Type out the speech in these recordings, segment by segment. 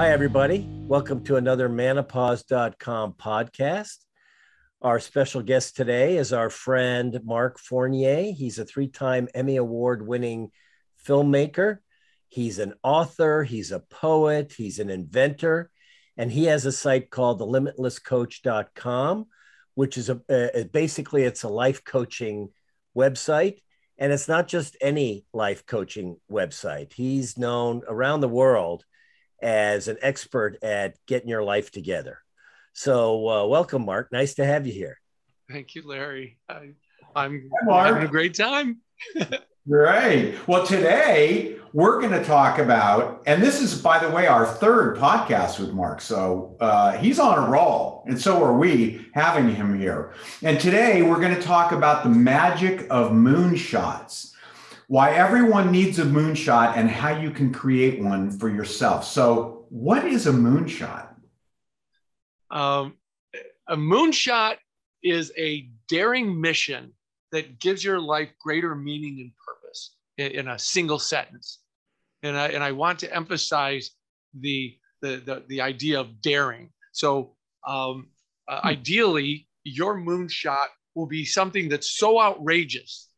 Hi, everybody. Welcome to another manopause.com podcast. Our special guest today is our friend Mark Fournier. He's a three time Emmy Award winning filmmaker. He's an author, he's a poet, he's an inventor, and he has a site called thelimitlesscoach.com, which is a, a basically it's a life coaching website. And it's not just any life coaching website. He's known around the world as an expert at getting your life together. So, uh, welcome, Mark. Nice to have you here. Thank you, Larry. I, am having a great time. Great. Well, today we're going to talk about, and this is, by the way, our third podcast with Mark. So uh, he's on a roll, and so are we having him here. And today we're going to talk about the magic of moonshots why everyone needs a moonshot and how you can create one for yourself. So, what is a moonshot? Um, a moonshot is a daring mission that gives your life greater meaning and purpose in, in a single sentence. And I, and I want to emphasize the, the, the, the idea of daring. So, um, uh, hmm. ideally, your moonshot will be something that's so outrageous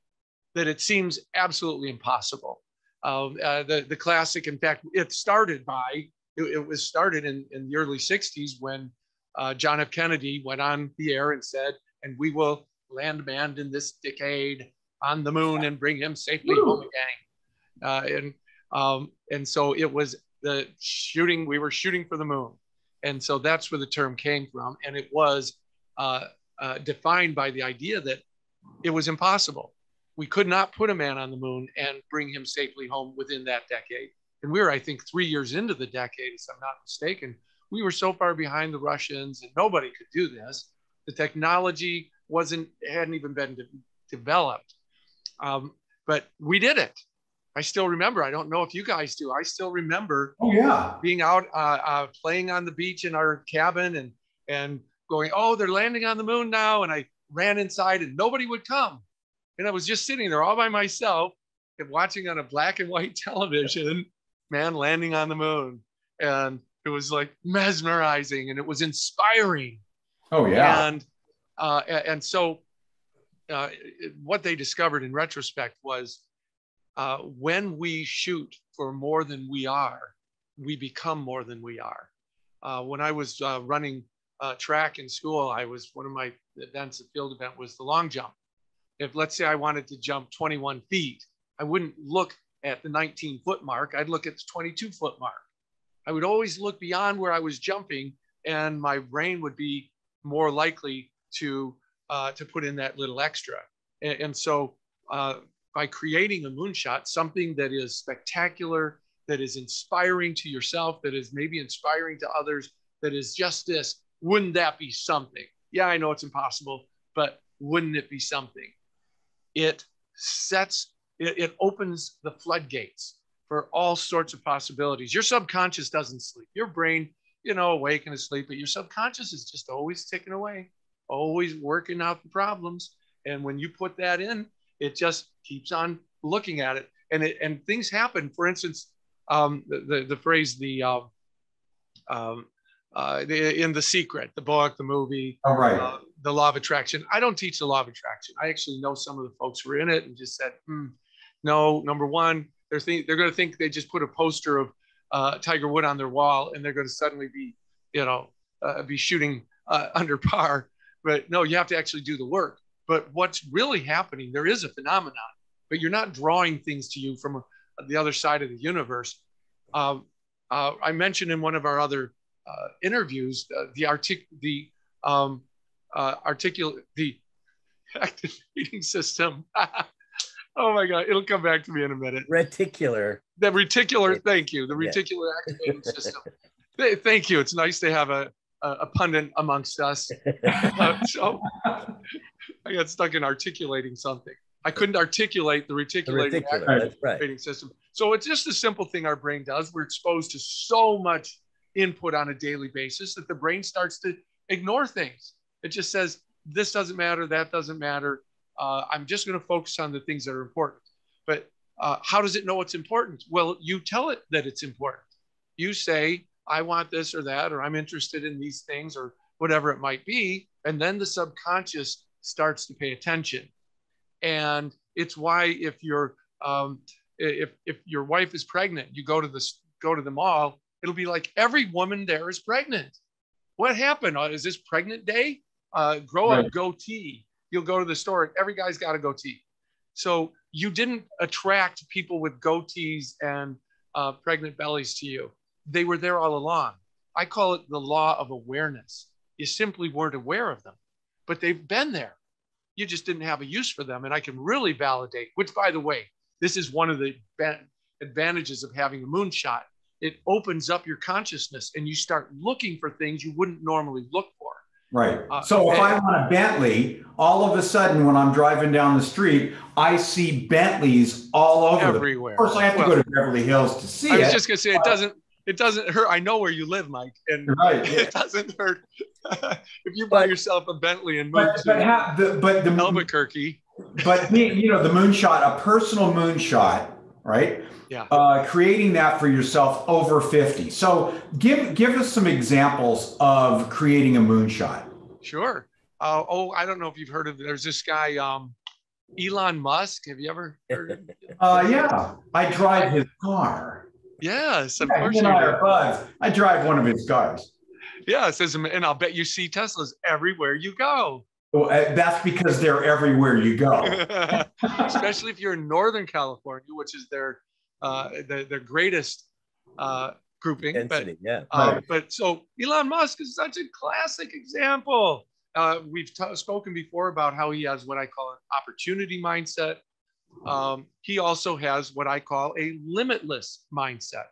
that it seems absolutely impossible. Um, uh, the, the classic, in fact, it started by, it, it was started in, in the early 60s when uh, John F. Kennedy went on the air and said, and we will land man in this decade on the moon and bring him safely Ooh. home again. Uh, and, um, and so it was the shooting, we were shooting for the moon. And so that's where the term came from. And it was uh, uh, defined by the idea that it was impossible we could not put a man on the moon and bring him safely home within that decade. And we were, I think, three years into the decade, if I'm not mistaken. We were so far behind the Russians, and nobody could do this. The technology wasn't hadn't even been de- developed, um, but we did it. I still remember. I don't know if you guys do. I still remember. Oh yeah. Being out uh, uh, playing on the beach in our cabin and and going, oh, they're landing on the moon now, and I ran inside and nobody would come. And I was just sitting there all by myself and watching on a black and white television, man landing on the moon. And it was like mesmerizing and it was inspiring. Oh, yeah. And, uh, and so uh, what they discovered in retrospect was uh, when we shoot for more than we are, we become more than we are. Uh, when I was uh, running uh, track in school, I was one of my events, a field event was the long jump if let's say I wanted to jump 21 feet, I wouldn't look at the 19 foot mark. I'd look at the 22 foot mark. I would always look beyond where I was jumping, and my brain would be more likely to uh, to put in that little extra. And, and so, uh, by creating a moonshot, something that is spectacular, that is inspiring to yourself, that is maybe inspiring to others, that is just this. Wouldn't that be something? Yeah, I know it's impossible, but wouldn't it be something? It sets, it, it opens the floodgates for all sorts of possibilities. Your subconscious doesn't sleep. Your brain, you know, awake and asleep, but your subconscious is just always ticking away, always working out the problems. And when you put that in, it just keeps on looking at it. And it, and things happen. For instance, um, the, the, the phrase the uh, um, uh, in the secret, the book, the movie, All right. Uh, the law of attraction. I don't teach the law of attraction. I actually know some of the folks who are in it and just said, hmm, no, number one, they're, th- they're going to think they just put a poster of uh, Tiger Wood on their wall and they're going to suddenly be, you know, uh, be shooting uh, under par. But no, you have to actually do the work. But what's really happening, there is a phenomenon, but you're not drawing things to you from a, the other side of the universe. Um, uh, I mentioned in one of our other uh, interviews uh, the artic- the um, uh, articulate the activating system. oh my God, it'll come back to me in a minute. Reticular. The reticular. Thank you. The reticular yeah. activating system. thank you. It's nice to have a a, a pundit amongst us. uh, so I got stuck in articulating something. I couldn't articulate the reticulating the activating right. system. So it's just a simple thing our brain does. We're exposed to so much input on a daily basis that the brain starts to ignore things. It just says, this doesn't matter, that doesn't matter. Uh, I'm just going to focus on the things that are important. But uh, how does it know it's important? Well, you tell it that it's important. You say, I want this or that, or I'm interested in these things, or whatever it might be. And then the subconscious starts to pay attention. And it's why if you're um, if if your wife is pregnant, you go to the go to the mall, it'll be like every woman there is pregnant. What happened? Uh, is this pregnant day? Uh, grow right. a goatee. You'll go to the store and every guy's got a goatee. So you didn't attract people with goatees and uh, pregnant bellies to you. They were there all along. I call it the law of awareness. You simply weren't aware of them, but they've been there. You just didn't have a use for them. And I can really validate, which, by the way, this is one of the advantages of having a moonshot. It opens up your consciousness and you start looking for things you wouldn't normally look for. Right. Uh, so if I want a Bentley, all of a sudden when I'm driving down the street, I see Bentleys all over. Everywhere. Of course, I have to well, go to Beverly Hills to see it. I was it, just gonna say it doesn't. It doesn't hurt. I know where you live, Mike, and right, yeah. it doesn't hurt if you buy yourself a Bentley and move but, to but, ha- the, but the, Albuquerque. But you know, the moonshot, a personal moonshot, right? Yeah. Uh, creating that for yourself over 50. So give give us some examples of creating a moonshot. Sure. Uh, oh, I don't know if you've heard of. There's this guy, um, Elon Musk. Have you ever heard? uh, yeah, I drive his car. Yes, of yeah, course you do. I drive one of his cars. Yeah, it says, and I'll bet you see Teslas everywhere you go. Well, uh, that's because they're everywhere you go. Especially if you're in Northern California, which is their uh, the, their greatest uh, grouping. Density, but, yeah. Uh, but so Elon Musk is such a classic example. Uh, we've t- spoken before about how he has what I call an opportunity mindset. Um, he also has what I call a limitless mindset.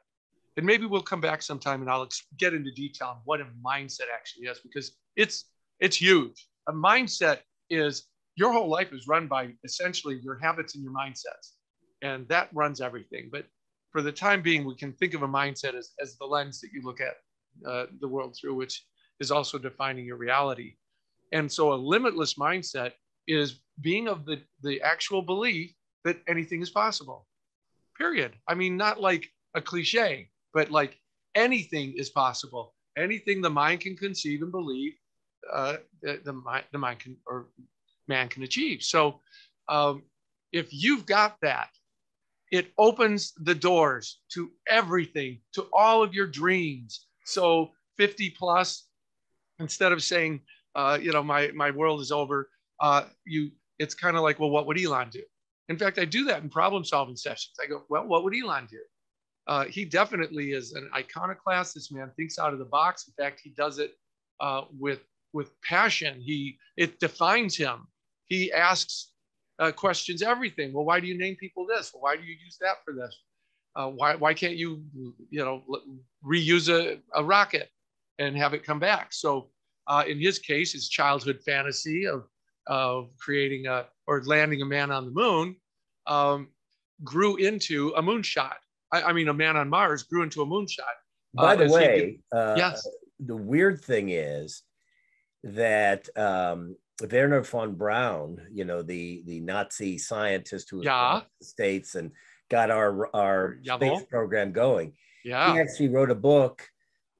And maybe we'll come back sometime and I'll ex- get into detail on what a mindset actually is because it's it's huge. A mindset is your whole life is run by essentially your habits and your mindsets, and that runs everything. But for the time being, we can think of a mindset as, as the lens that you look at uh, the world through, which is also defining your reality. And so a limitless mindset is being of the, the actual belief that anything is possible, period. I mean, not like a cliche, but like anything is possible. Anything the mind can conceive and believe, uh, the, the, mind, the mind can or man can achieve. So um, if you've got that, it opens the doors to everything, to all of your dreams. So 50 plus, instead of saying, uh, you know, my my world is over, uh, you it's kind of like, well, what would Elon do? In fact, I do that in problem solving sessions. I go, well, what would Elon do? Uh, he definitely is an iconoclast. This man thinks out of the box. In fact, he does it uh, with with passion. He it defines him. He asks uh, questions everything. Well, why do you name people this? Well, why do you use that for this? Uh, why why can't you you know reuse a, a rocket and have it come back? So uh, in his case, his childhood fantasy of of creating a or landing a man on the moon um, grew into a moonshot. I, I, mean, a man on Mars grew into a moonshot. By the way, could, uh, yes. The weird thing is that um, Wernher von Braun, you know, the the Nazi scientist who was yeah. the states and got our our space program going. Yeah. He actually wrote a book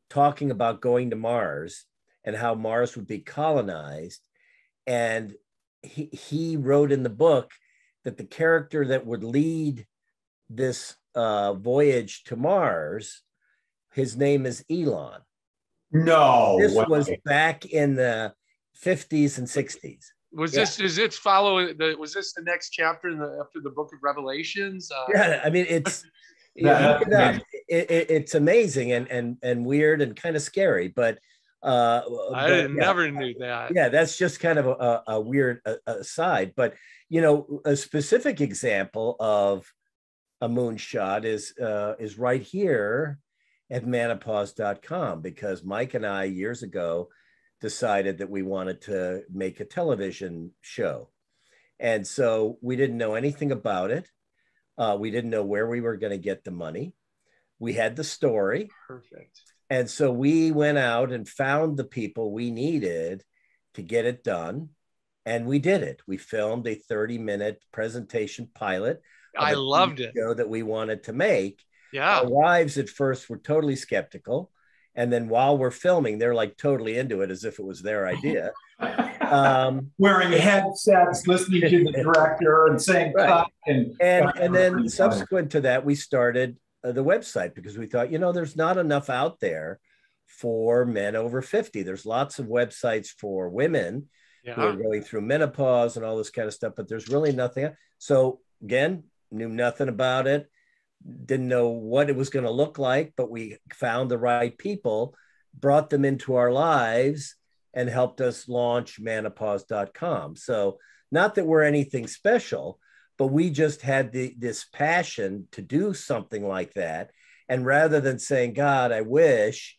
talking about going to Mars and how Mars would be colonized. And he, he wrote in the book that the character that would lead this uh, voyage to Mars, his name is Elon. No. This way. was back in the 50s and 60s. Was yeah. this is it following the was this the next chapter in the after the book of Revelations? Uh, yeah, I mean it's yeah, it, it, it's amazing and and and weird and kind of scary, but uh, I but, never yeah, knew that. Yeah, that's just kind of a, a weird aside. But you know, a specific example of a moonshot is uh, is right here at manopause.com because Mike and I years ago decided that we wanted to make a television show. And so we didn't know anything about it. Uh, we didn't know where we were going to get the money. We had the story. Perfect. And so we went out and found the people we needed to get it done. And we did it. We filmed a 30 minute presentation pilot. I loved it. Show that we wanted to make. Yeah. Our wives at first were totally skeptical. And then while we're filming, they're like totally into it as if it was their idea. Um, Wearing headsets, listening to the director and saying Right. cut and and and then subsequent to that, we started uh, the website because we thought, you know, there's not enough out there for men over 50. There's lots of websites for women who are going through menopause and all this kind of stuff, but there's really nothing. So again, knew nothing about it, didn't know what it was going to look like, but we found the right people, brought them into our lives, and helped us launch manopause.com. So not that we're anything special, but we just had the, this passion to do something like that. And rather than saying, God, I wish,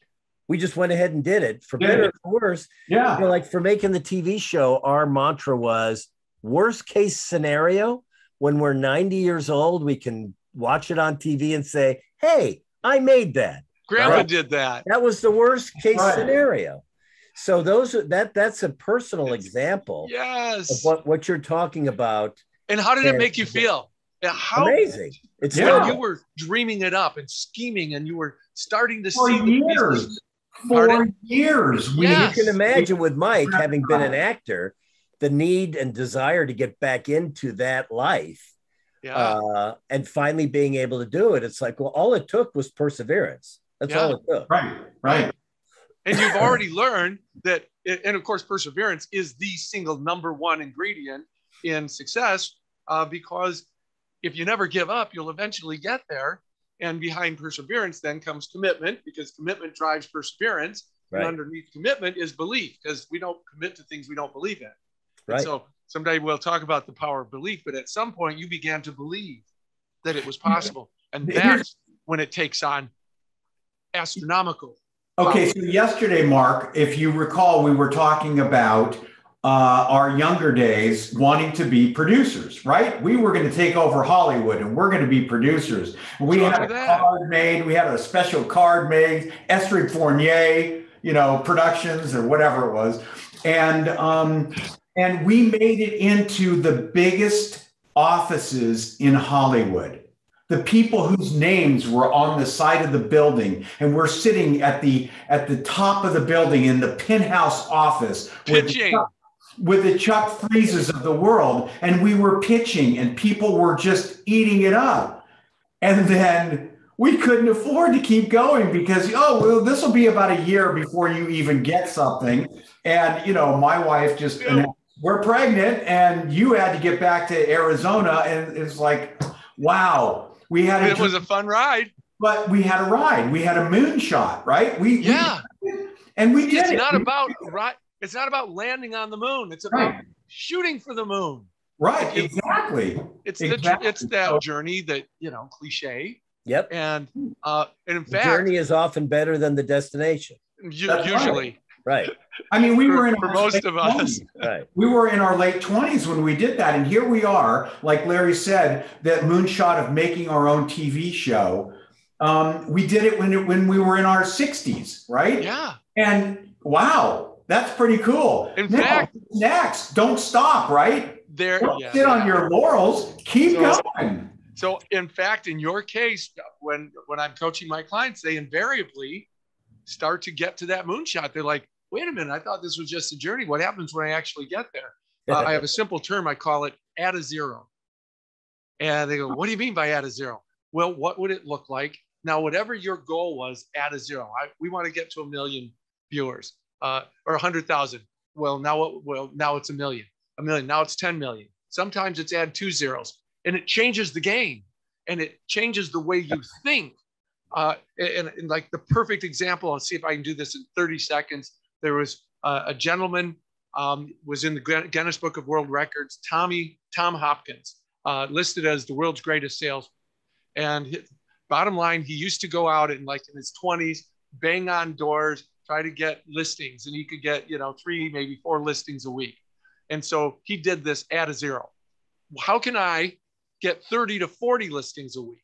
we just went ahead and did it for Yeah. better or for worse yeah. you know, like for making the TV show, our mantra was worst case scenario, when we're 90 years old, we can watch it on TV and say, Hey, I made that. Grandpa Right. did that. That was the worst case Right. scenario. So those are that that's a personal example of Yes. what, what you're talking about. And how did it make you feel? How Amazing. It's Yeah. when you were dreaming it up and scheming and you were starting to For see the years. pieces. For Pardon? years. We Yeah. you can imagine with Mike having been an actor, the need and desire to get back into that life. Yeah. uh, and finally being able to do it. It's like, well, all it took was perseverance. That's all it took. Right, right. and you've already learned that and of course perseverance is the single number one ingredient in success uh, because if you never give up you'll eventually get there and behind perseverance then comes commitment because commitment drives perseverance Right. and underneath commitment is belief because we don't commit to things we don't believe in And Right. so someday we'll talk about the power of belief but at some point you began to believe that it was possible and that's when it takes on astronomical Okay, so yesterday, Mark, if you recall, we were talking about uh, our younger days wanting to be producers, right? We were going to take over Hollywood and we're going to be producers. We wrong had a that? card made, we had a special card made, Estrid Fournier, you know, productions or whatever it was. And um, and we made it into the biggest offices in Hollywood. The people whose names were on the side of the building and we're sitting at the at the top of the building in the penthouse office with the, Pitching. Chuck, with the Chuck Freezes of the world. And we were pitching and people were just eating it up. And then we couldn't afford to keep going because oh well this will be about a year before you even get something. And you know my wife just announced, we're pregnant and you had to get back to Arizona and it's like wow we had it was a fun ride but we had a ride. We had a moonshot, right? We we- Yeah. and we did it's it. not We- about right it's not about landing on the moon it's about Right. shooting for the moon right, exactly. it's the it's that journey that you know cliche Yep. and uh and in The fact journey is often better than the destination. u- That's usually Right. I mean, we For- were in for most late of us. Right. We were in our late twenties when we did that, and here we are. Like Larry said, that moonshot of making our own TV show. Um, we did it when it, when we were in our sixties, right? yeah And wow, that's pretty cool. In Now, fact- next, don't stop, right? there Don't yeah, sit on your laurels. Keep So- going. so in fact in your case when when i'm coaching my clients they invariably start to get to that moonshot they're like wait a minute i thought this was just a journey what happens when i actually get there uh, I have a simple term. I call it add a zero. And they go, what do you mean by add a zero? Well, what would it look like? Now, whatever your goal was, add a zero. I, we want to get to a million viewers uh, or a hundred thousand. Well, now what? Well, now it's a million. A million. Now it's 10 million. Sometimes it's add two zeros, and it changes the game, and it changes the way you think. Uh, and, and like the perfect example, I'll see if I can do this in 30 seconds. There was uh, a gentleman um, was in the Guinness Book of World Records. Tommy Tom Hopkins, uh, listed as the world's greatest salesman. And hi- bottom line, he used to go out in like in his 20s, bang on doors, try to get listings, and he could get you know three, maybe four listings a week. And so he did this at a zero. How can I get 30 to 40 listings a week?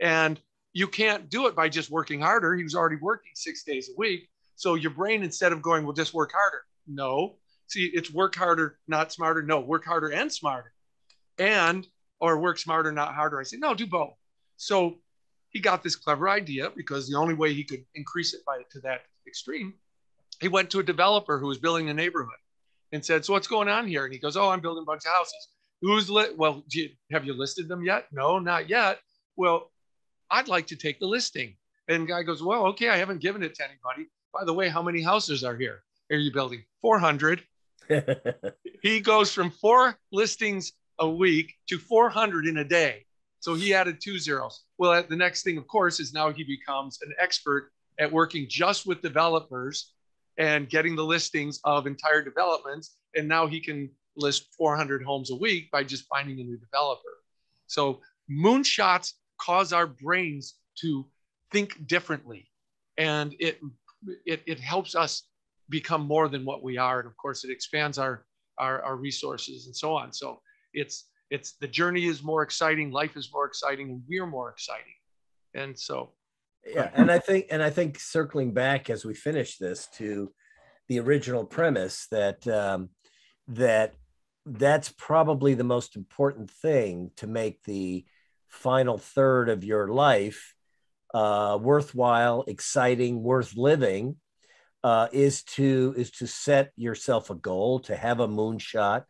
And you can't do it by just working harder. He was already working six days a week. So your brain, instead of going, well, just work harder. No, see, it's work harder, not smarter. No, work harder and smarter. And, or work smarter, not harder. I say, no, do both. So he got this clever idea because the only way he could increase it by to that extreme, he went to a developer who was building a neighborhood and said, "So what's going on here?" And he goes, "Oh, I'm building a bunch of houses. Who's lit? Well, you, have you listed them yet? No, not yet. Well, I'd like to take the listing." And the guy goes, "Well, okay, I haven't given it to anybody. By the way, how many houses are here? Are you building 400?" he goes from four listings a week to 400 in a day. So he added two zeros. Well, the next thing, of course, is now he becomes an expert at working just with developers and getting the listings of entire developments. And now he can list 400 homes a week by just finding a new developer. So moonshots cause our brains to think differently. And it, it, it helps us become more than what we are. And of course, it expands our, our, our resources and so on. So it's, it's the journey is more exciting, life is more exciting, and we're more exciting. And so yeah and i think and i think circling back as we finish this to the original premise that um, that that's probably the most important thing to make the final third of your life uh, worthwhile exciting worth living uh, is to is to set yourself a goal to have a moonshot.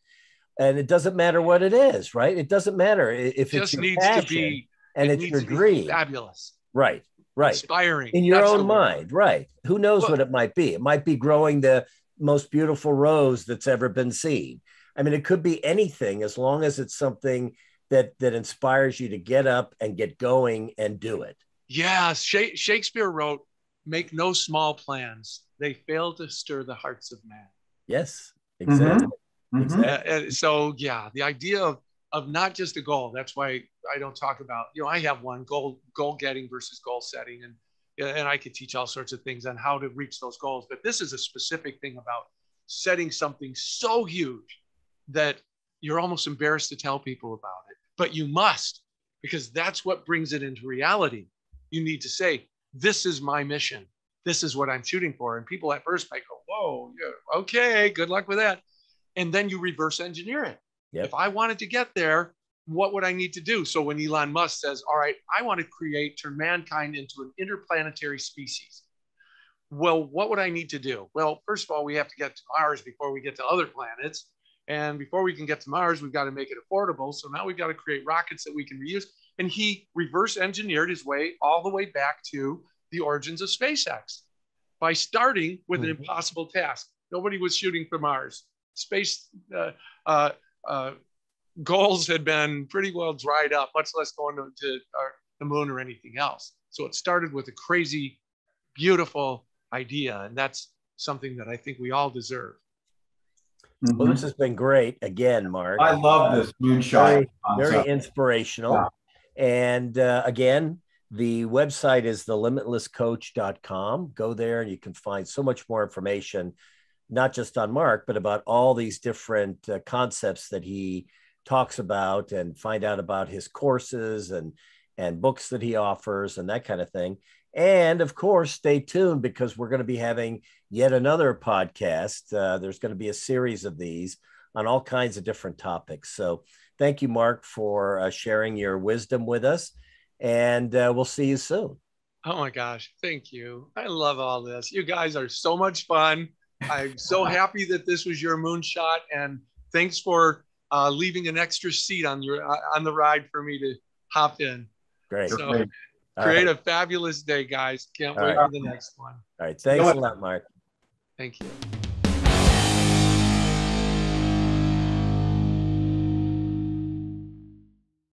And it doesn't matter what it is right? It doesn't matter if it just needs to be and it it's your dream. fabulous. Right right. Inspiring. In your That's own mind right. Who knows well, what it might be? It might be growing the most beautiful rose that's ever been seen. I mean it could be anything as long as it's something that that inspires you to get up and get going and do it yeah shakespeare wrote make no small plans they fail to stir the hearts of man yes exactly, mm-hmm. exactly. Mm-hmm. so yeah the idea of of not just a goal. That's why I don't talk about, you know, I have one goal, goal getting versus goal setting. And, and I could teach all sorts of things on how to reach those goals. But this is a specific thing about setting something so huge that you're almost embarrassed to tell people about it. But you must, because that's what brings it into reality. You need to say, this is my mission. This is what I'm shooting for. And people at first might go, whoa, yeah, okay, good luck with that. And then you reverse engineer it Yep. If I wanted to get there, what would I need to do? So when Elon Musk says, all right, I want to create, turn mankind into an interplanetary species. Well, what would I need to do? Well, first of all, we have to get to Mars before we get to other planets. And before we can get to Mars, we've got to make it affordable. So now we've got to create rockets that we can reuse. And he reverse engineered his way all the way back to the origins of SpaceX by starting with mm-hmm. an impossible task. Nobody was shooting for Mars. Space, uh, uh, uh, goals had been pretty well dried up, much less going to, to our, the moon or anything else. So it started with a crazy, beautiful idea. And that's something that I think we all deserve. Mm-hmm. Well, this has been great again, Mark. I love this moonshot. Very, very inspirational. Yeah. And uh, again, the website is thelimitlesscoach.com. Go there and you can find so much more information not just on Mark, but about all these different uh, concepts that he talks about and find out about his courses and and books that he offers and that kind of thing. And of course, stay tuned because we're going to be having yet another podcast. Uh, there's going to be a series of these on all kinds of different topics. So thank you, Mark, for uh, sharing your wisdom with us. And uh, we'll see you soon. Oh my gosh. Thank you. I love all this. You guys are so much fun. I'm so happy that this was your moonshot, and thanks for uh, leaving an extra seat on your uh, on the ride for me to hop in. Great. So, Great. create right. a fabulous day, guys. Can't All wait right. for the next one. All right. Thanks a lot, Mark. Thank you.